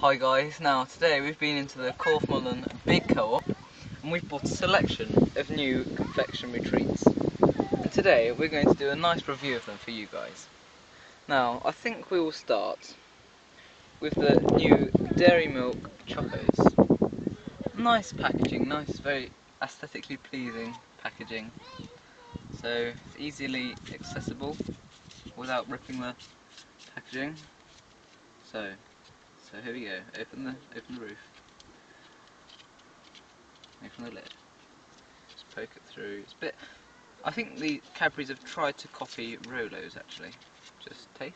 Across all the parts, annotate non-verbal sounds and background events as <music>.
Hi guys, now today we've been into the Corfe Mullen Big Co-op and we've bought a selection of new confectionery treats. And today we're going to do a nice review of them for you guys. Now, I think we will start with the new Dairy Milk Chocos. Nice packaging, nice, very aesthetically pleasing packaging. So it's easily accessible without ripping the packaging. So, so here we go. Open the open the roof. Open the lid. Just poke it through. It's a bit. I think the Cadbury's have tried to copy Rolos actually. Just taste.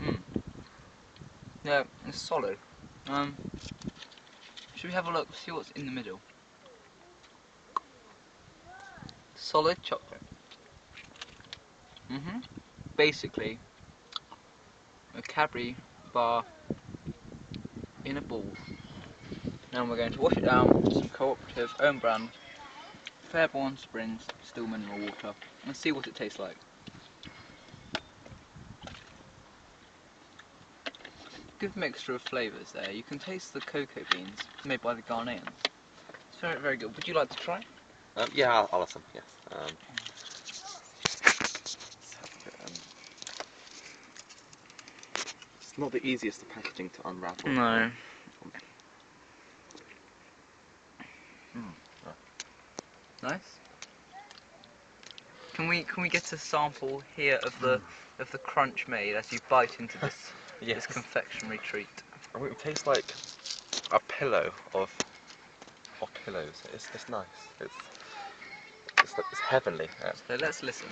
Mmm. Yeah, it's solid. Um. Should we have a look? See what's in the middle. Solid chocolate. Mhm. Basically, Cadbury bar in a ball. Now we're going to wash it down with some cooperative own brand Fairborn Springs still mineral water and see what it tastes like. Good mixture of flavours there. You can taste the cocoa beans made by the Ghanaians. It's very, very good. Would you like to try? Um, yeah, I'll, I'll have some, yes. Um, let's have a bit, um, it's not the easiest of packaging to unravel. No. Mm. Nice. Can we can we get a sample here of the of the crunch made as you bite into this <laughs> Yes. this confectionery treat? I mean, it tastes like a pillow of of pillows. It's, it's nice. It's it's, it's heavenly. So let's listen.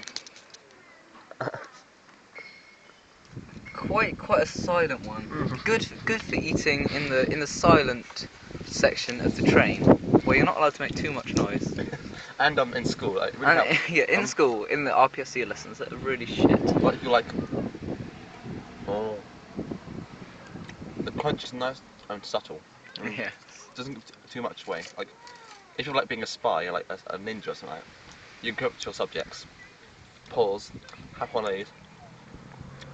Quite quite a silent one. Good for, good for eating in the in the silent section of the train where you're not allowed to make too much noise. <laughs> and um, in school, like, really And helps. yeah, in Um, school, in the RPSC lessons that are really shit. Like you like. Oh. The crunch is nice and subtle. Mm. Yeah. doesn't give too much away. Like, if you're like being a spy, like a, a ninja or something, like that, you can go up to your subjects, pause, have one of these,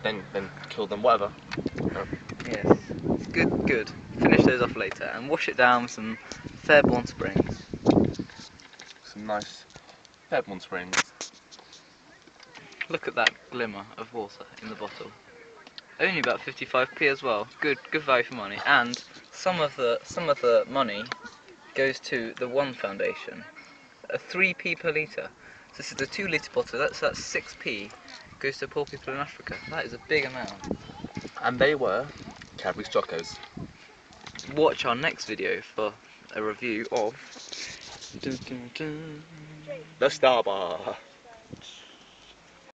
then then kill them, whatever. Yes. It's good, good. Finish those off later and wash it down with some Fairborn Springs. Some nice Fairborn Springs. Look at that glimmer of water in the bottle. Only about 55p as well. Good, good value for money. And some of the some of the money goes to the One Foundation. A 3p per litre. So this is the two litre bottle. That's that's 6p goes to poor people in Africa. That is a big amount. And they were Cadbury's Chocos. Watch our next video for a review of. Dun, dun, dun. The Star Bar.